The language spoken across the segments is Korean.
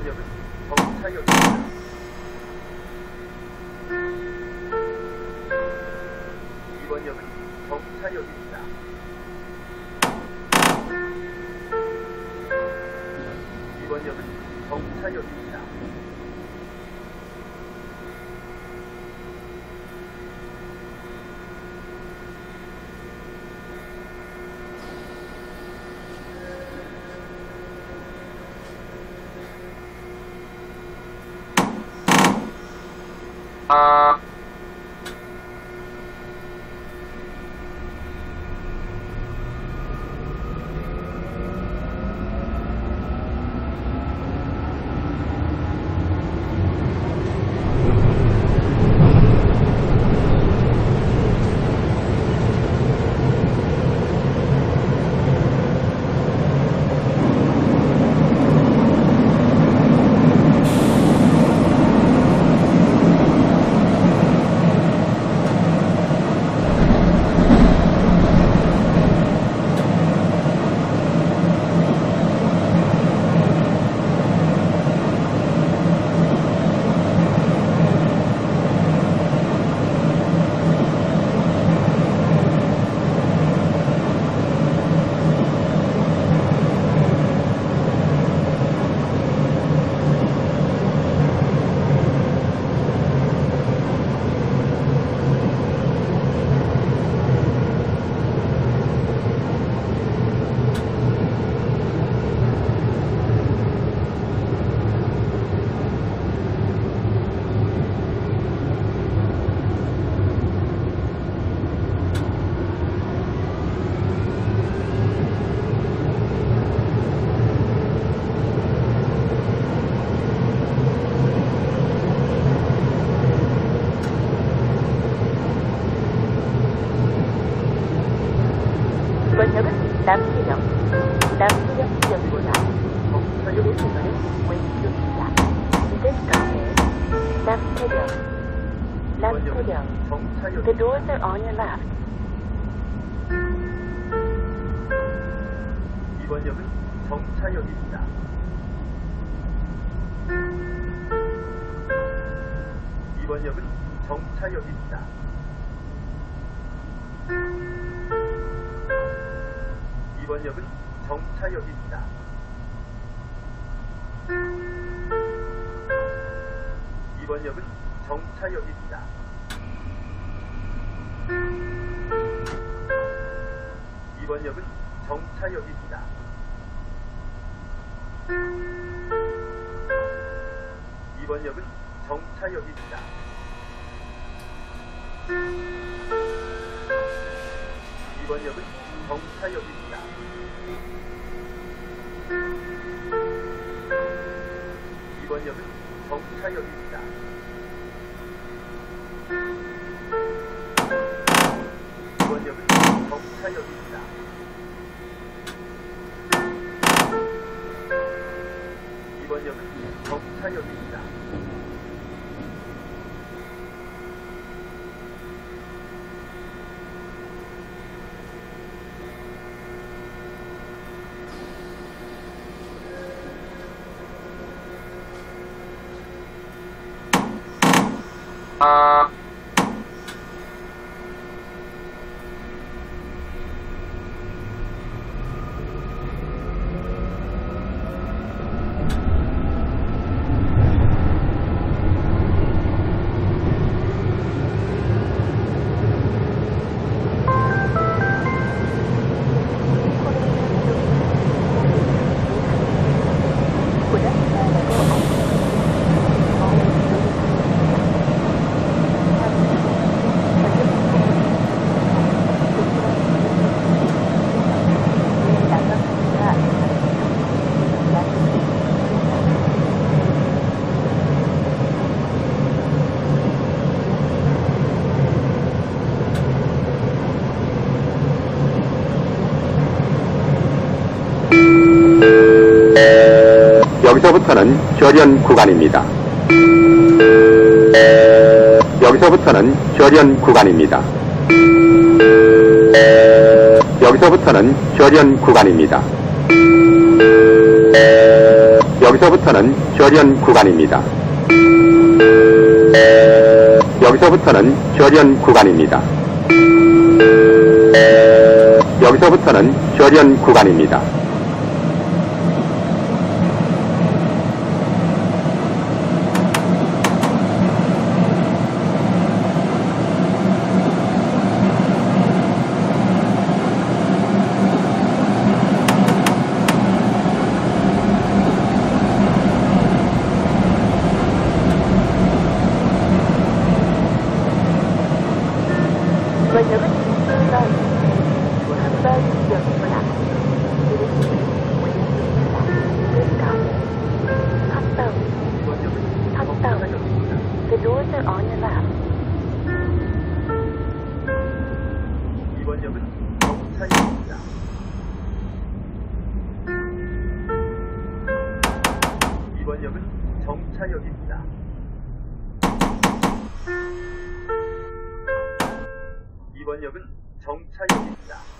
이번 역은 경차역입니다. 이번 역은 경차역입니다. 경차역입니다. 이번 역은 경차역입니다. 이번 역은 경차역입니다. 이번 역은 경차역입니다. 이번 역은 경차역입니다. 이번 역은 정차역입니다. 이번 역은 정차역입니다. 이번 역은 정차역입니다. 이번 역은 정차역입니다. 이번 역은 정차역입니다. 여기서부터는 절연 구간입니다. 여기서부터는 절연 구간입니다. 여기서부터는 절연 구간입니다. 여기서부터는 절연 구간입니다. 여기서부터는 절연 구간입니다. 여기서부터는 절연 구간입니다. 이번 역은 한번 한번 역입니다. 한번 이번 역은 정차역입니다. The doors are on your left. 이번 역은 정차역입니다. 이번 역은 정차역입니다.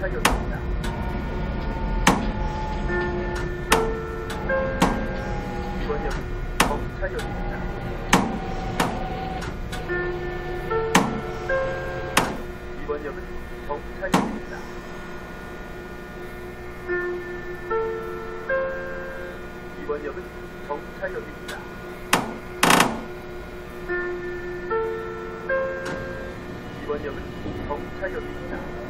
사격입니다. 이번역 검사격입니다. 이번역은 검사격입니다. 이번역은 정차역입니다. 이번역은 정차역입니다.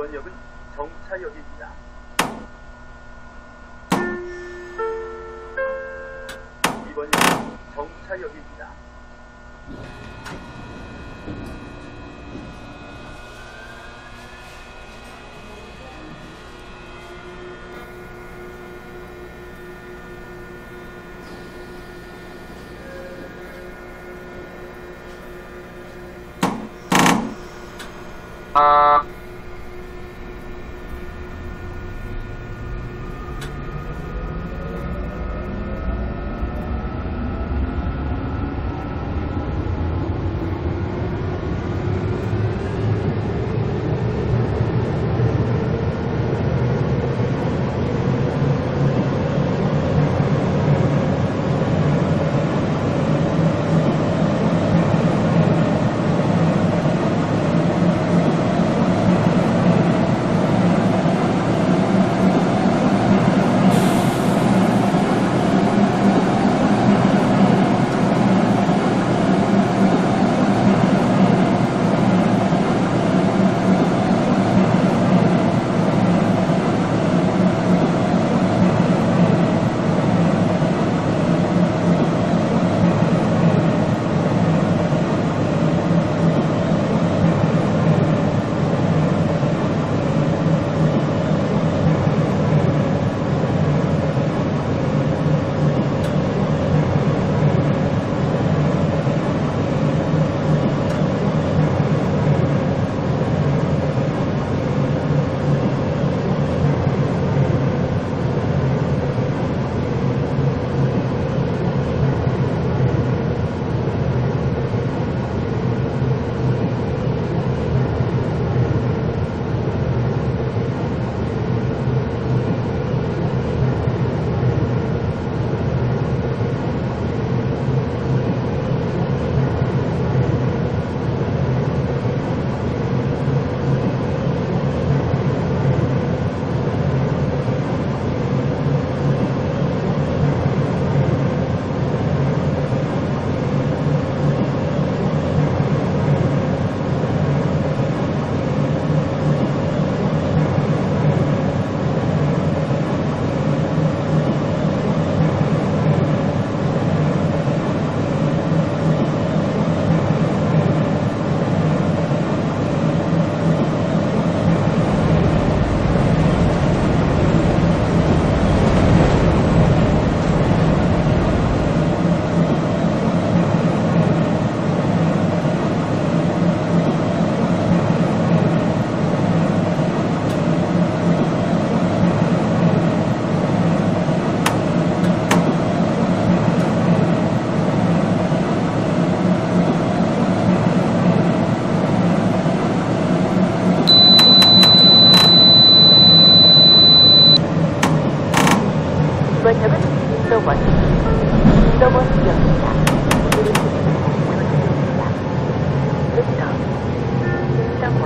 이번 역은 정차역입니다. 이번 역은 정차역입니다. 왼쪽입니다. This stop, 인도원,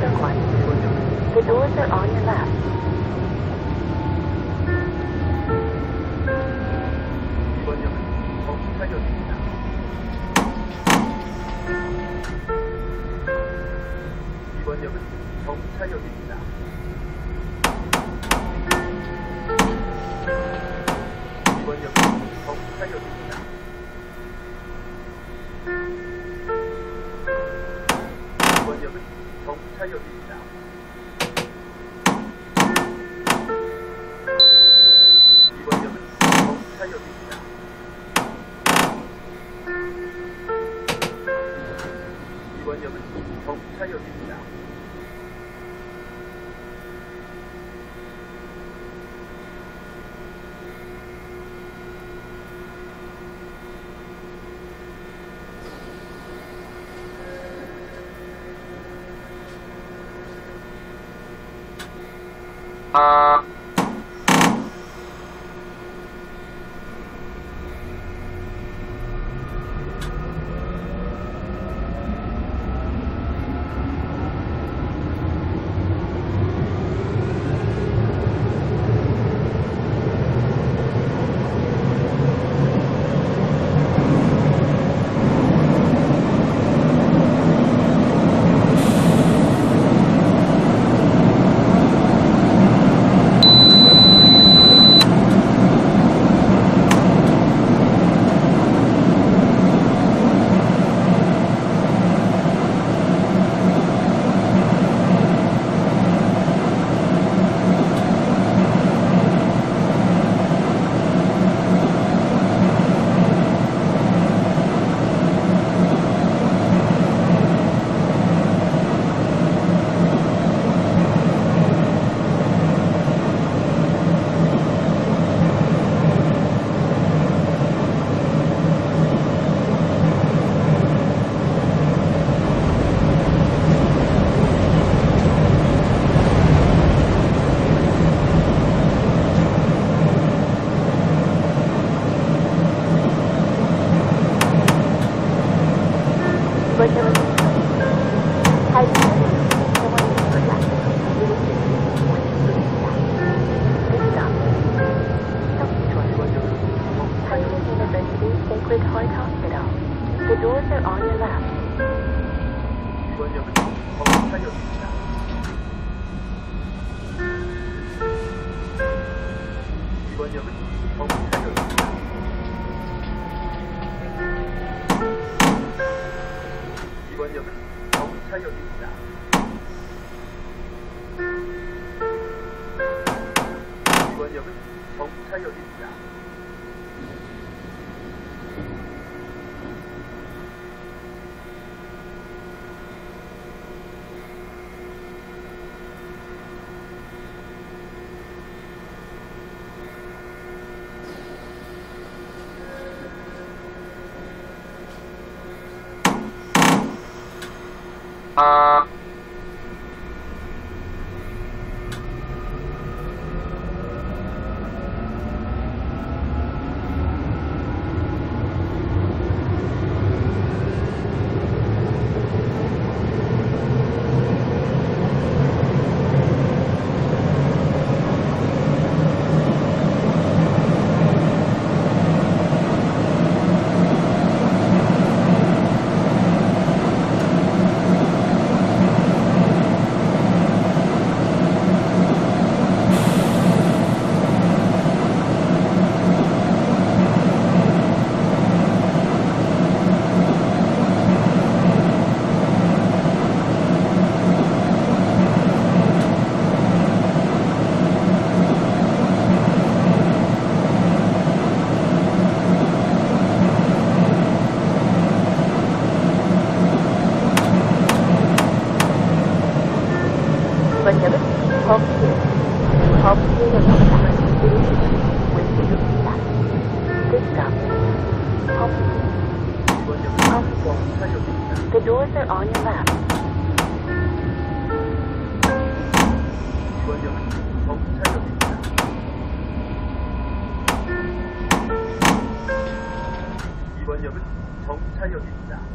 인도원. The doors are on your left. 이번 역은 정차역입니다. 정차역입니다. 이번 역은 정차역입니다. 이번 역은 정차역입니다. 이번 역은 정차역입니다. 원형은 법차역입니다. 이번 역은 정차역입니다.